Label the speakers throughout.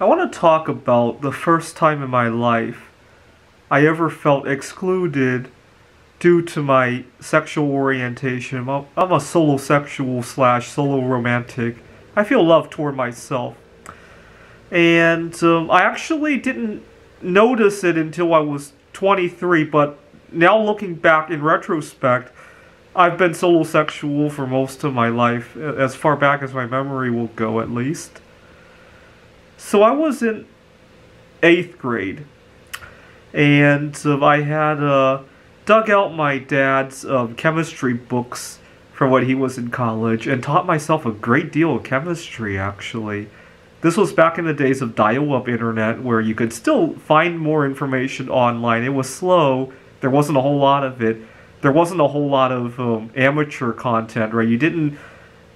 Speaker 1: I want to talk about the first time in my life I ever felt excluded due to my sexual orientation. I'm, a solo sexual slash solo romantic. I feel love toward myself. And um, I actually didn't notice it until I was 23, but now looking back in retrospect, I've been solo sexual for most of my life, as far back as my memory will go at least. So I was in eighth grade, and uh, I had uh, dug out my dad's um, chemistry books from when he was in college and taught myself a great deal of chemistry actually. This was back in the days of dial up internet where you could still find more information online. It was slow, there wasn't a whole lot of it. There wasn't a whole lot of um, amateur content, right? You didn't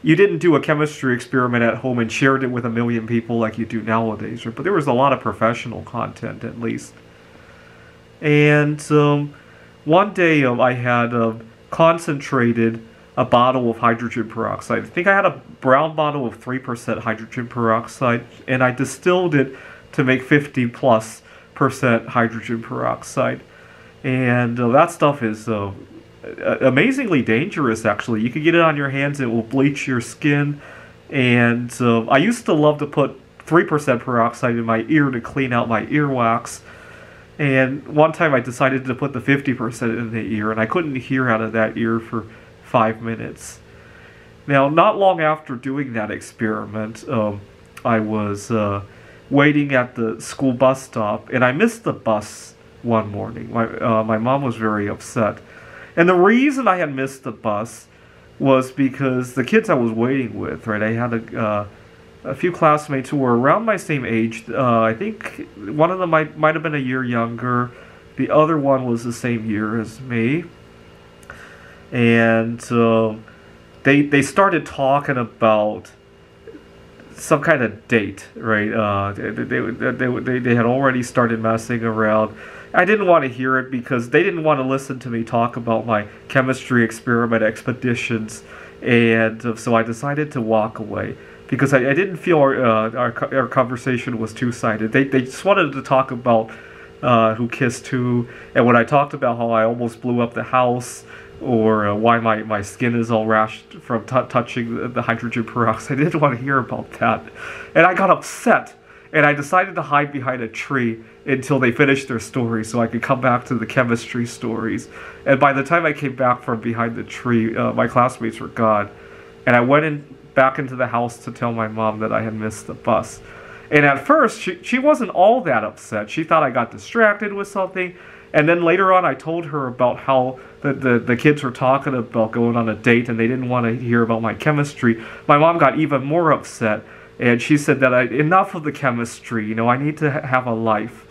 Speaker 1: you didn't do a chemistry experiment at home and shared it with a million people like you do nowadays, right? But there was a lot of professional content at least. And um, one day um, I had uh, concentrated a bottle of hydrogen peroxide. I think I had a brown bottle of 3% hydrogen peroxide, and I distilled it to make 50 plus percent hydrogen peroxide. And uh, that stuff is uh, amazingly dangerous, actually. You can get it on your hands, it will bleach your skin. And uh, I used to love to put 3% peroxide in my ear to clean out my earwax. And one time I decided to put the 50% in the ear, and I couldn't hear out of that ear for five minutes. Now, not long after doing that experiment, um, I was uh, waiting at the school bus stop, and I missed the bus one morning. My, uh, my mom was very upset. And the reason I had missed the bus was because the kids I was waiting with, right, I had a, uh, a few classmates who were around my same age. Uh, I think one of them might, might have been a year younger, the other one was the same year as me and uh, they they started talking about some kind of date, right? Uh, they, they, they, they, had already started messing around. I didn't want to hear it because they didn't want to listen to me talk about my chemistry experiment expeditions, and uh, so I decided to walk away because I, I didn't feel our, uh, our, our conversation was two sided. They, they just wanted to talk about uh, who kissed who, and when I talked about how I almost blew up the house or uh, why my, my skin is all rashed from touching the, hydrogen peroxide. I didn't want to hear about that. And I got upset. And I decided to hide behind a tree until they finished their story so I could come back to the chemistry stories. And by the time I came back from behind the tree, uh, my classmates were gone. And I went in back into the house to tell my mom that I had missed the bus. And at first, she, she wasn't all that upset. She thought I got distracted with something. And then later on, I told her about how the, the, the kids were talking about going on a date and they didn't want to hear about my chemistry. My mom got even more upset. And she said that I, enough of the chemistry, you know, I need to ha- have a life.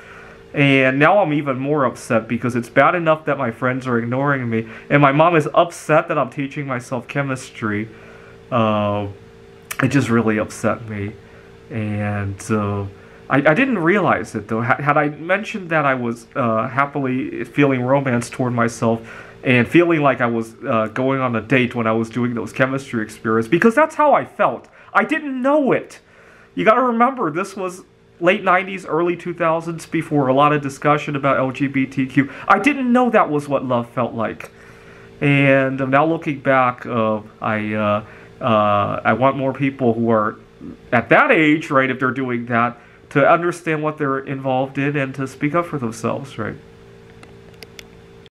Speaker 1: And now I'm even more upset because it's bad enough that my friends are ignoring me. And my mom is upset that I'm teaching myself chemistry. Uh, it just really upset me. And. Uh, I, I didn't realize it though. Had I mentioned that I was uh, happily feeling romance toward myself and feeling like I was uh, going on a date when I was doing those chemistry experiments, because that's how I felt. I didn't know it. You got to remember, this was late 90s, early 2000s, before a lot of discussion about LGBTQ. I didn't know that was what love felt like. And now looking back, uh, I uh, uh, I want more people who are at that age, right? If they're doing that, to understand what they're involved in and to speak up for themselves, right?